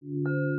you